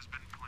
has been